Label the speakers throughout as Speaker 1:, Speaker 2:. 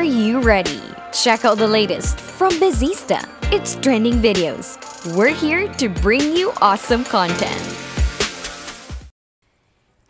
Speaker 1: Are you ready? Check out the latest from Bizista. It's trending videos. We're here to bring you awesome content.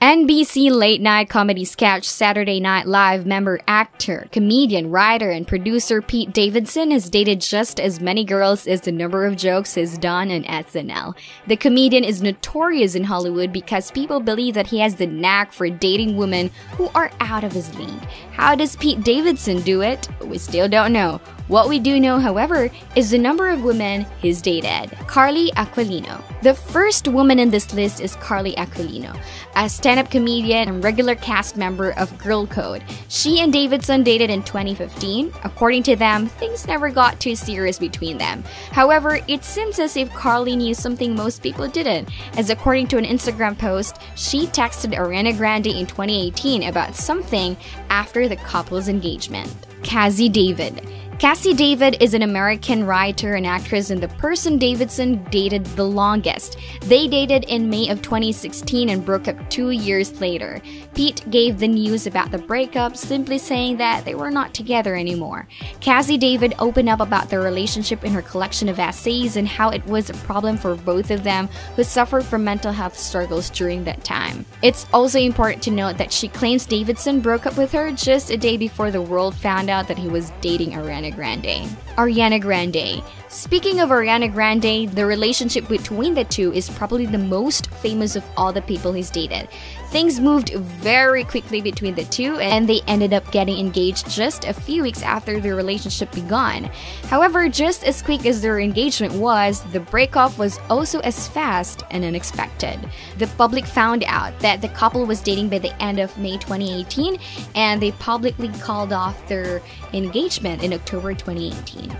Speaker 1: NBC late night comedy sketch Saturday Night Live member actor, comedian, writer, and producer Pete Davidson has dated just as many girls as the number of jokes he's done on SNL. The comedian is notorious in Hollywood because people believe that he has the knack for dating women who are out of his league. How does Pete Davidson do it? We still don't know. What we do know, however, is the number of women he's dated. Carly Aquilino. The first woman in this list is Carly Aquilino, a stand-up comedian and regular cast member of Girl Code. She and Davidson dated in 2015. According to them, things never got too serious between them. However, it seems as if Carly knew something most people didn't, as according to an Instagram post, she texted Ariana Grande in 2018 about something after the couple's engagement. Cazzie David. Cazzie David is an American writer and actress and the person Davidson dated the longest. They dated in May of 2016 and broke up two years later. Pete gave the news about the breakup, simply saying that they were not together anymore. Cazzie David opened up about their relationship in her collection of essays and how it was a problem for both of them who suffered from mental health struggles during that time. It's also important to note that she claims Davidson broke up with her just a day before the world found out that he was dating Ariana Grande. Ariana Grande. Speaking of Ariana Grande, the relationship between the two is probably the most famous of all the people he's dated. Things moved very quickly between the two, and they ended up getting engaged just a few weeks after their relationship began. However, just as quick as their engagement was, the breakup was also as fast and unexpected. The public found out that the couple was dating by the end of May 2018, and they publicly called off their engagement in October 2018.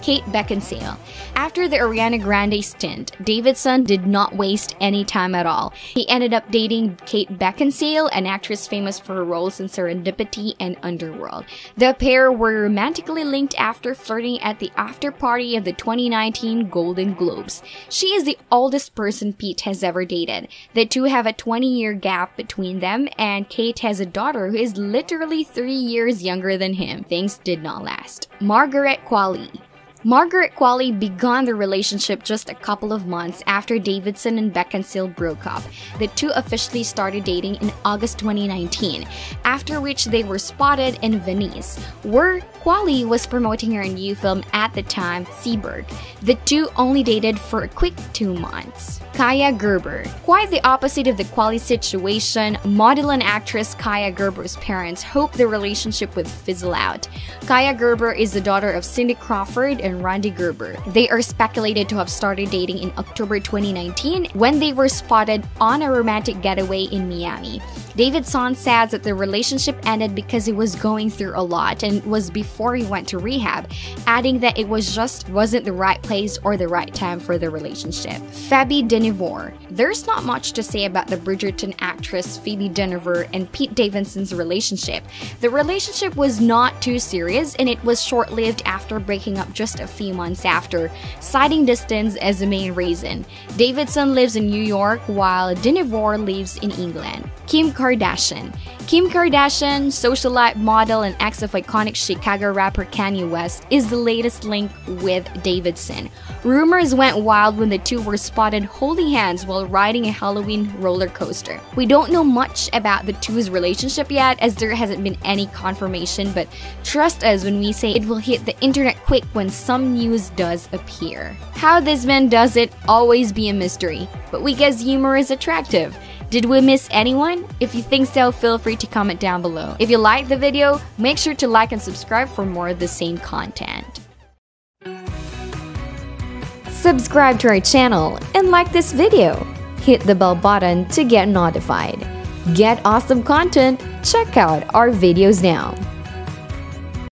Speaker 1: Kate Beckinsale. After the Ariana Grande stint, Davidson did not waste any time at all. He ended up dating Kate Beckinsale, an actress famous for her roles in Serendipity and Underworld. The pair were romantically linked after flirting at the after party of the 2019 Golden Globes. She is the oldest person Pete has ever dated. The two have a 20 year gap between them, and Kate has a daughter who is literally three years younger than him. Things did not last. Margaret Qualley. Margaret Qualley began the relationship just a couple of months after Davidson and Beckinsale broke up. The two officially started dating in August 2019, after which they were spotted in Venice, where Qualley was promoting her new film at the time, Seberg. The two only dated for a quick two months. Kaia Gerber. Quite the opposite of the Qualley situation, model and actress Kaia Gerber's parents hope the relationship would fizzle out. Kaia Gerber is the daughter of Cindy Crawford and Rande Gerber. They are speculated to have started dating in October 2019 when they were spotted on a romantic getaway in Miami. Davidson says that the relationship ended because he was going through a lot and was before he went to rehab, adding that it was just wasn't the right place or the right time for the relationship. Phoebe Dynevor. There's not much to say about the Bridgerton actress Phoebe Dynevor and Pete Davidson's relationship. The relationship was not too serious and it was short-lived after breaking up just a few months after, citing distance as the main reason. Davidson lives in New York while Dynevor lives in England. Kim Kardashian. Kim Kardashian, socialite model and ex of iconic Chicago rapper Kanye West, is the latest link with Davidson. Rumors went wild when the two were spotted holding hands while riding a Halloween roller coaster. We don't know much about the two's relationship yet, as there hasn't been any confirmation, but trust us when we say it will hit the internet quick when some news does appear. How this man does it always be a mystery, but we guess humor is attractive. Did we miss anyone? If you think so, feel free to comment down below. If you liked the video, make sure to like and subscribe for more of the same content. Subscribe to our channel and like this video. Hit the bell button to get notified. Get awesome content? Check out our videos now.